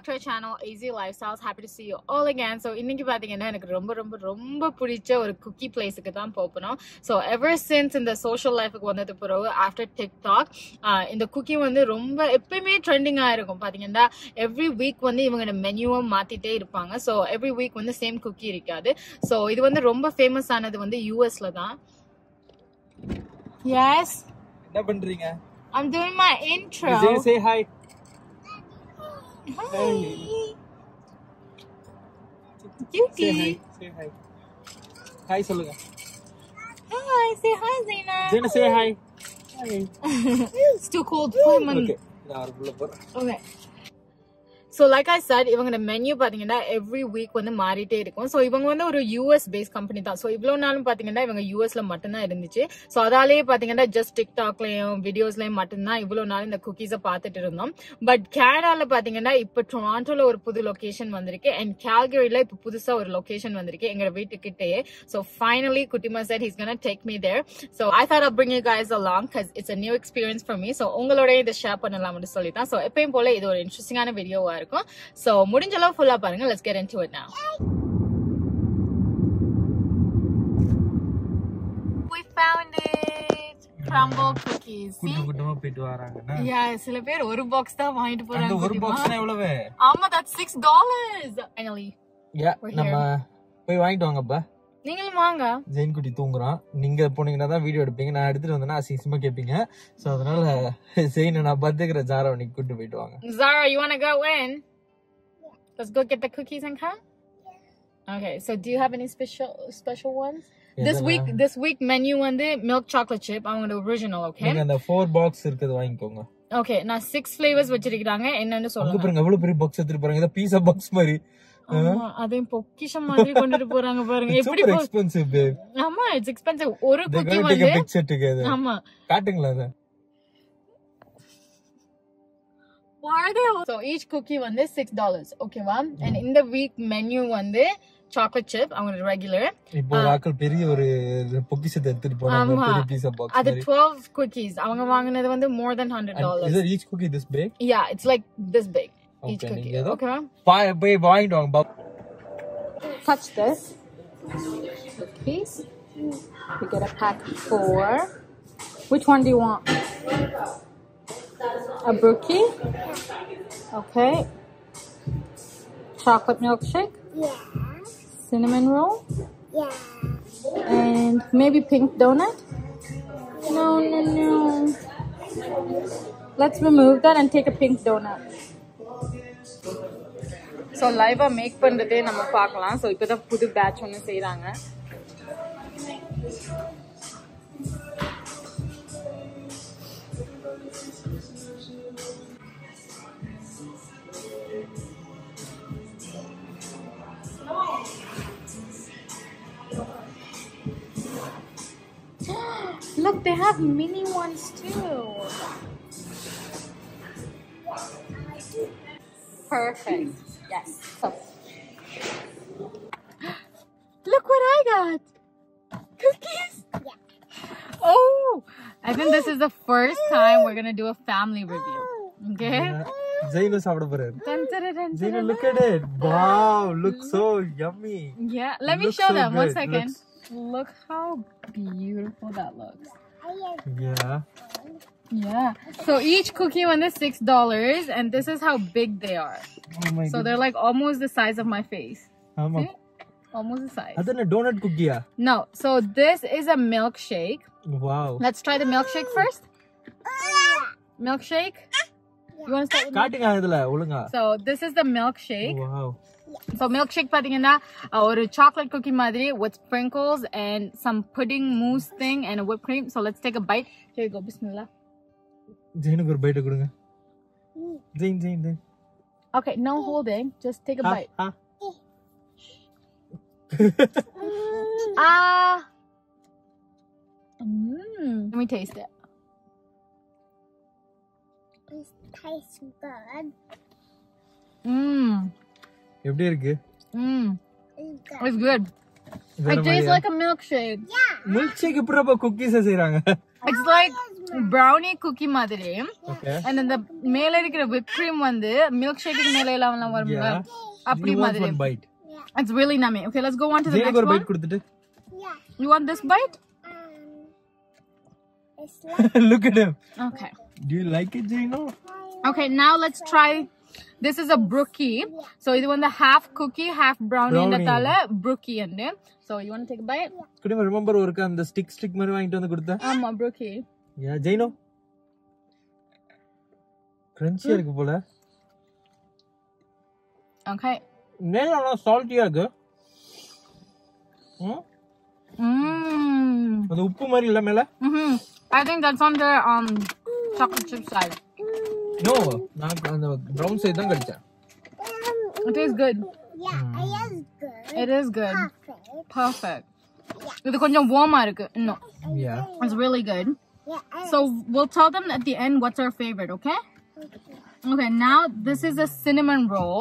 back to our channel AZ Lifestyles happy to see you all again. So இன்னைக்கு பாத்தீங்கன்னா எனக்கு ரொம்ப ரொம்ப ரொம்ப பிடிச்ச ஒரு குக்கி பிளேஸுக்கு தான் போகணும் ஸோ எவர் சின்ஸ் இந்த சோஷியல் லைஃபுக்கு வந்தது பிறகு ஆஃப்டர் டிக்டாக் இந்த குக்கி வந்து ரொம்ப எப்பயுமே ட்ரெண்டிங்காக இருக்கும். பாத்தீங்கன்னா எவ்ரி வீக் வந்து இவங்க மெனுவை மாத்திட்டே இருப்பாங்க. ஸோ எவ்ரி வீக் வந்து சேம் குக்கி இருக்காது. ஸோ இது வந்து ரொம்ப ஃபேமஸ் ஆனது வந்து யூஎஸ்ல தான். எஸ் என்ன பண்றீங்க? I'm doing my intro. Say hi Hi. Say Cutie. Hi say hi hi சொல்லுங்க Hi. Say hi, Zaina. ஜென say hi hi It's too cold for him. Okay நான் ஒரு புள்ள போறேன் Okay. So like I sir இவங்க menu பார்த்தீங்கன்னா every week வந்து மாறிட்டே இருக்கும். ஸோ இவங்க வந்து ஒரு யூஎஸ் பேஸ் கம்பெனி தான். ஸோ இவ்வளோ நாளும் பார்த்தீங்கன்னா இவங்க யூஎஸ்ல மட்டும்தான் இருந்துச்சு. ஸோ அதாலேயே பார்த்தீங்கன்னா ஜஸ்ட் டிக்டாக்லையும் வீடியோஸ்லையும் மட்டும்தான் இவ்வளோ நாள் இந்த குக்கீஸை பார்த்துட்டு இருந்தோம். பட் கேனடால பார்த்தீங்கன்னா இப்போ டொராண்டோல ஒரு புது லொகேஷன் வந்திருக்கு. அண்ட் கேல்கரியில் இப்போ புதுசாக ஒரு லொகேஷன் வந்திருக்கு எங்களோட வீட்டுக்கிட்டேயே ஸோ ஃபைனலி குட்டிமா sir he's gonna take me there so I thought you guys along cause it's a new experience for me so உங்களோட இதை ஷேர் பண்ணலாம்னு சொல்லி தான் ஸோ எப்பயும் போல இது ஒரு இன்ட்ரெஸ்டிங்கான வீடியோவா இருக்கும் ஸோ முடிஞ்ச அளவு ஃபுல்லா பாருங்க let's get into it now We found it. Crumble cookies. See? கூட்டு கூட்டமா போயிட்டு வராங்கன்னா Yeah, சில பேர் ஒரு பாக்ஸ் தான் வாங்கிட்டு அந்த போறாங்க ஒரு? பாக்ஸ் எவ்வளவு ஆமா. யா நம்ம போய் வாங்கிட்டு வாங்கப்பா நீங்களும் வாங்க. ஜெயின் குட்டி தூங்குறான். நீங்க போனீங்கன்னா தான் வீடியோ எடுப்பீங்க. நான் எடுத்துட்டு வந்தேன்னா அசிங்கமா கேப்பீங்க. சோ அதனால ஜெயின் நான் பாத்துக்கிற ஜாரா நீ கூட்டு போயிட்டு வாங்க. Zara you want go in let's go get the cookies and come okay so do you have any special special ones this week this week menu வந்து மில்க் சாக்லேட் சிப் அவங்களோட ஒரிஜினல் ஓகே நீங்க அந்த 4 box இருக்குது வாங்கிக்கோங்க. Okay நான் 6 flavours வச்சிருக்காங்க என்னன்னு சொல்லுங்க. பாருங்க எவ்வளவு பெரிய பாக்ஸ் எடுத்துட்டு போறாங்க. இது பீஸா பாக்ஸ் மாதிரி. அதையும் பொக்கிஷம் மாதிரி கொண்டுட்டு போறாங்க பாருங்க. எப்படி எக்ஸ்பென்சிவ் ஆமா இட்ஸ் எக்ஸ்பென்சிவ் ஒரு take வந்து ஆமா. காட்டுங்களா அத. Cookie வந்து சிக்ஸ் டாலர்ஸ் ஓகேவா அண்ட் இந்த வீக் மெனு வந்து சாக்லேட் சிப் அவங்க ரெகுலர் இப்போ பெரிய ஒரு பொக்கிஷத்தை எடுத்துட்டு போறாங்க. பெரிய பீஸா பாக்ஸ் அது மாதிரி. டுவெல் குக்கீஸ் அவங்க வாங்கினது வந்து மோர் தென் ஹண்ட்ரட் டாலர்ஸ் இது each cookie this pack yeah it's like this big Each cookie. Okay. Five. babe, why don't touch this? Cookies. We get a pack four. Which one do you want? A brookie? Okay. Chocolate milkshake? Yeah. Cinnamon roll? Yeah. And maybe pink donut? No, no, no. Let's remove that and take a pink donut. So லைவாக make பண்ணுறதே நம்ம பார்க்கலாம் so இப்போ தான் புது batch ஒன்று செய்கிறாங்க Look, they have mini ones too. Perfect. Yes. So. Look what I got. Cookies. Oh, I think this is the first time we're gonna do a family review. Okay. Jain சாப்பிட போறாரு Dun, dun, dun, dun, Jain dun, look at it wow look so yummy Yeah, let me Looks show so them. One good. second. Looks- Look how beautiful that looks. yeah Yeah. So each cookie one is six dollars, and this is how big they are. oh my So god they're like almost the size of my face. ஆமா See? Almost the size. அது என்ன donut குக்கியா No. So this is a milkshake. Wow Let's try the milkshake first. Milkshake. You want to start with காட்டுங்க இதுல ஒழுங்கா So this is the milkshake. Wow So milkshake பாத்தீங்கன்னா uh, ஒரு chocolate cookie மாதிரி with sprinkles and some pudding mousse thing and a whipped cream. So let's take a bite. Here you go. Bismillah. ஜெயினுக்கு ஒரு byte கொடுங்க Jain Jain Jain Okay, no holding. Just take a ah, bite. Ah. Ah. Mmm. Let me taste it. It tastes good. Mmm. எப்படி இருக்கு Mmm. It's good. It's good. வேற It tastes மாதிரியா? like a milkshake. Milk shake எப்படிப்பா cookies செய்றாங்க It's like brownie cookie மாதிரி okay and இந்த மேல இருக்கிற whipped cream வந்து மில்க் ஷேக்கு மேல எல்லாம் வரும்ல Yeah. அப்படி மாதிரி byte it's really nummy okay let's go on to the ஜெயினுக்கு next ஒரு one பைட் கொடுத்துட்டு Yeah. you want this bite Um, it's like look at him okay to you like it ஜெயினோ okay now let's try this is a brookie so இது வந்து half cookie half brownie Brownie. என்றதால brookie and So you want to take a bite? Could you remember ஒருக்க அந்த stick stick மாதிரி வாங்கிட்டு வந்து கொடுத்த? ஆமா brookie. யா ஜெயினோ கிரன்ச்சியா இருக்கு போல. Okay. மேல ஆனா சால்ட்டியா இருக்கு. ம்? mm. அந்த உப்பு மாதிரி இல்ல மேல? Hmm I think that's on the um chocolate chip side. No நான் அந்த ப்ரௌன் சைடு தான் கடிச்சேன். It is good. Yeah, it is good. it is good. Perfect. perfect இது கொஞ்சம் warm இருக்கு இன்னும் யா it's really good Yeah, I So we'll tell them at the end what's our favorite, okay? Okay, now this is a cinnamon roll.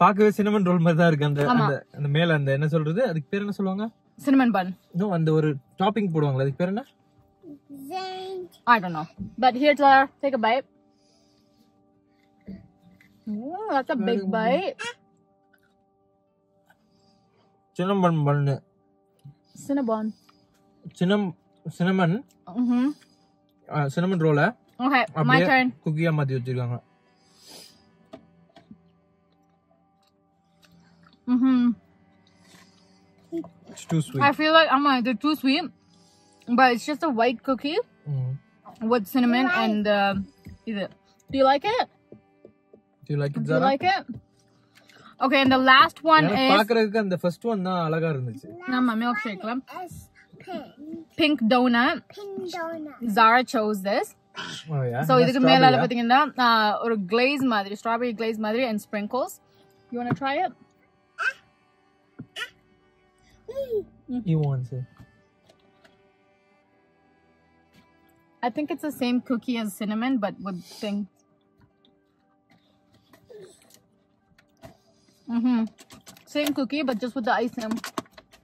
பார்க்கவே cinnamon role மாதிரி தான் இருக்கு அந்த ஆமா. அந்த அந்த மேல அந்த என்ன சொல்றது அதுக்கு பேர் என்ன சொல்லுவாங்க Cinnamon bun. இன்னும் அந்த ஒரு டாப்பிங் போடுவாங்களே அதுக்கு பேர் என்ன Zane. I don't know. But here's our take a bite. Ooh, that's a big bite. Cinnamon பண்ணு Cinnabon. சின்னம் சினமன் Mm-hmm. சினமன் ரோல Okay, my அப்படியே turn. குக்கியா மாத்தி வச்சிருக்காங்க Mm-hmm. It's two I sweet feel like I'm like they're too sweet, but it's just a white cookie with cinnamon and uh, either. Do you like it? You like it Do you like it? Okay, and the last one is பாக்குறதுக்கு அந்த first one தான் அழகா இருந்துச்சு Nama milkshake. Lam. S pink. Pink donut. Pink donut. Zara chose this. Oh, yeah. So That's இதுக்கு மேல strawberry-ஆ? பாத்தீங்கன்னா ஆஹ், ஒரு glaze மாதிரி strawberry glaze மாதிரி and sprinkles. You wanna try it? He wants it. I think it's the same cookie as cinnamon, but with thing. Mm-hmm. Same cookie, but just with the icing.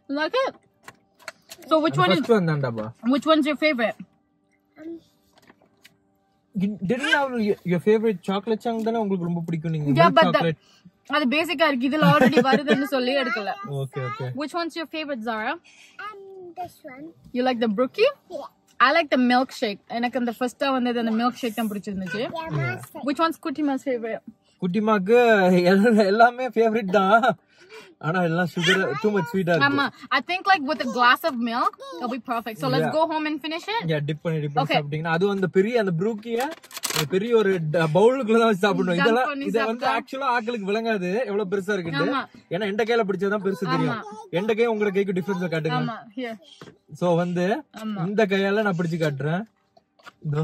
You like it? So which one is First one தான்டாப்பா which one's your favorite? You didn't have your, your favorite chocolate chunk தானே உங்களுக்கு ரொம்ப பிடிக்கும் நீங்க Yeah, milk but the- chocolate அது பேசிக்கா இருக்கு இதுல already வருதுன்னு சொல்லி எடுக்கல okay okay Which one's your favorite, Zara? Um, this one. You like the brookie? Yeah. I like the milkshake. எனக்கு அந்த ஃபர்ஸ்டா வந்தது அந்த milkshake தான் பிடிச்சிருந்துச்சு. Yeah, my favorite. Which one's Kutima's favorite? குட்டிமாக்கு எல்லா- எல்லாமே ஃபேவரட் தான் ஆனா எல்லாம் சுகர் டூ மச் ஸ்வீட்டா இருக்கு Mama, I think like with a glass of milk, it'll be perfect. So let's Yeah. go home and finish it. Yeah dip பண்ணி dip பண்ணி. சாப்பிட்டீங்கன்னா அது அந்த பெரிய அந்த ப்ரூக்கிய பெரிய ஒரு பவுலுக்குள்ள தான் வச்சு சாப்பிடணும் இதெல்லாம் இத வந்து. ஆக்சுவலா ஆக்களுக்கு விளங்காது எவ்வளவு பெருசா இருக்குன்னு ஆமா. ஏன்னா எந்த கையில பிடிச்சதான் பெருசு தெரியும் எந்த கை உங்களோட கைக்கு டிஃபரன்ஸ் காட்டுங்க ஆமா. சோ வந்து இந்த கையால நான் பிடிச்சு காட்டுறேன் இதோ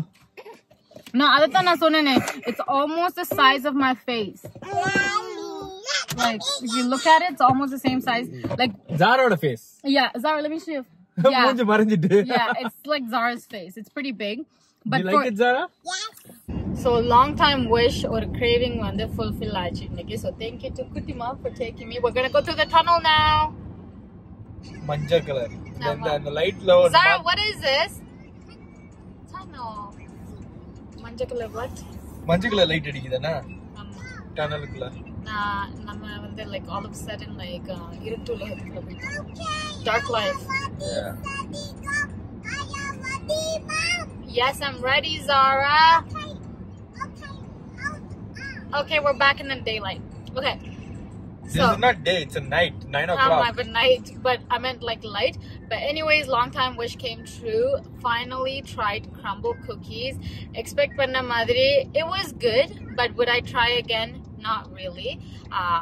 No, அதைத்தான் நான் சொன்னேனே. It's almost the size of my face. Like, if you look at it, it's almost the same size. Like, ஜாரோட face yeah, Zara, let me show you. Yeah, மூஞ்சி மறைஞ்சிட்டு yeah, it's like Zara's face. It's pretty big. But you for, like it ஜாரா So long time wish or craving வந்து fulfill ஆச்சு இன்னைக்கு. So thank you to Kutima for taking me. We're gonna go through the tunnel now. மஞ்சள் colour இந்த அந்த லைட்ல ஒரு Zara, what is this? Tunnel. மஞ்சள் colour what? மஞ்சள் கலர் லைட் அடிக்குதானே ஆமா. டனலுக்குள்ள நான் நம்ம வந்து like all of a sudden like uh, இருட்டு உலகத்துக்குள்ள போயிட்டோம். Dark life. Yes, I'm ready, Zara. Okay, we're back in the daylight. Okay. This So- is not day, it's a night, 9 Um, o'clock. I've been night, but I meant like light. But anyways, long time wish came true. Finally tried crumble cookies. Expect panna. It was good, but would I try again? Not really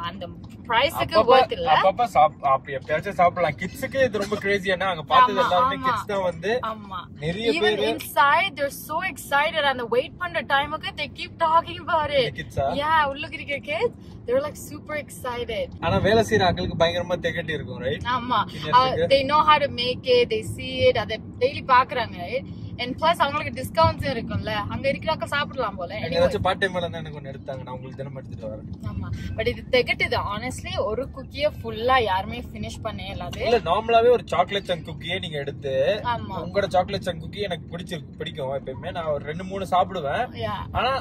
அந்த பிரைஸ்க்கு worth இல்ல. அப்பப்ப சாப் எப்பயாச்சும் சாப்பிடலாம். கிட்ஸ்க்கு இது ரொம்ப Crazy ஏன்னா அங்க பார்த்தது எல்லாமே கிட்ஸ் தான் வந்து ஆமா. நிறைய பேர் inside they are so excited அந்த வெயிட் பண்ற டைமுக்கு they keep talking about it yeah உள்ள இருக்க kids they're like super excited. ஆனா வேலை செய்யற அங்களுக்கு பயங்கரமா திகட்டி இருக்கும் ரைட் ஆமா. Uh, they know how to make it they see it அத டெய்லி பாக்குறாங்க ரைட் அண்ட் பிளஸ் அவங்களுக்கு டிஸ்கவுண்ட்ஸ் இருக்கும்ல. அங்க இருக்கிறாக்க சாப்பிடலாம் போல. ஏதாச்சும் பார்ட் டைம் வேலை எனக்கு ஒன்று எடுத்தாங்க. நான் உங்களுக்கு தினமும் எடுத்துட்டு வரேன். ஆமா. பட் இது திகட்டுது. ஆனஸ்ட்லி ஒரு குக்கிய ஃபுல்லா யாருமே ஃபினிஷ் பண்ண இயலாது இல்ல நார்மலாவே ஒரு சாக்லேட் சங்க் குக்கியே நீங்க எடுத்து உங்களோட சாக்லேட் சங்க் குக்கி எனக்கு பிடிச்சு பிடிக்கும். எப்பயுமே நான் ஒரு ரெண்டு மூணு சாப்பிடுவேன். ஆனா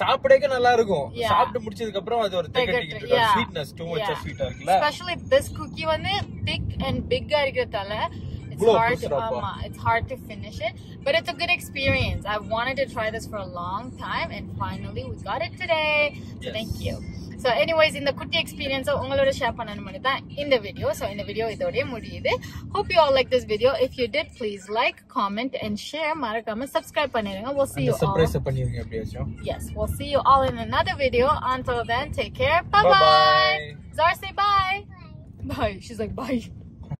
சாப்பிடக்க நல்லா இருக்கும். சாப்பிட்டு முடிச்சதுக்கு அப்புறம் அது ஒரு. Sweetness too much. ஸ்வீட்டா இருக்குல்ல. Especially this cookie வந்து and big ஆ இருக்கிறதால it's இவ்வளவு hard பெருசுடாப்பா. ஆமா it's hard to finish it but it's a good experience I wanted to try this for a long time and finally we got it today so Yes. thank you so anyways இந்த குட்டி experience உங்களோட share பண்ணணும் மட்டும் தான் இந்த video so இந்த video இதோடய முடியுது hope you all like this video if you did please like comment and share மறக்காம subscribe பண்ணிடுங்க we'll see அந்த you all சர்ப்ரைஸ் பண்ணிருங்க எப்படியாச்சும் yes we'll see you all in another video until then take care bye Bye bye, bye. Zara say bye bye she's like bye